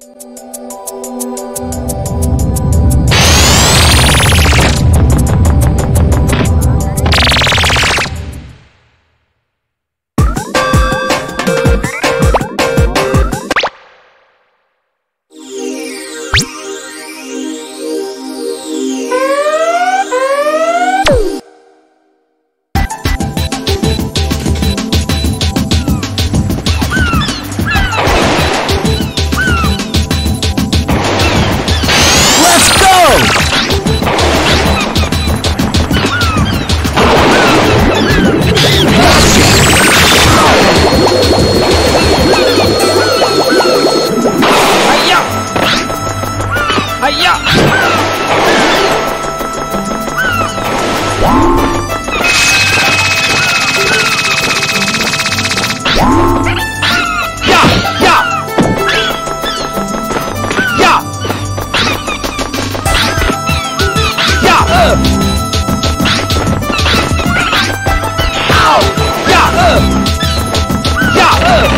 Bye. Oh!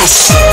Yes!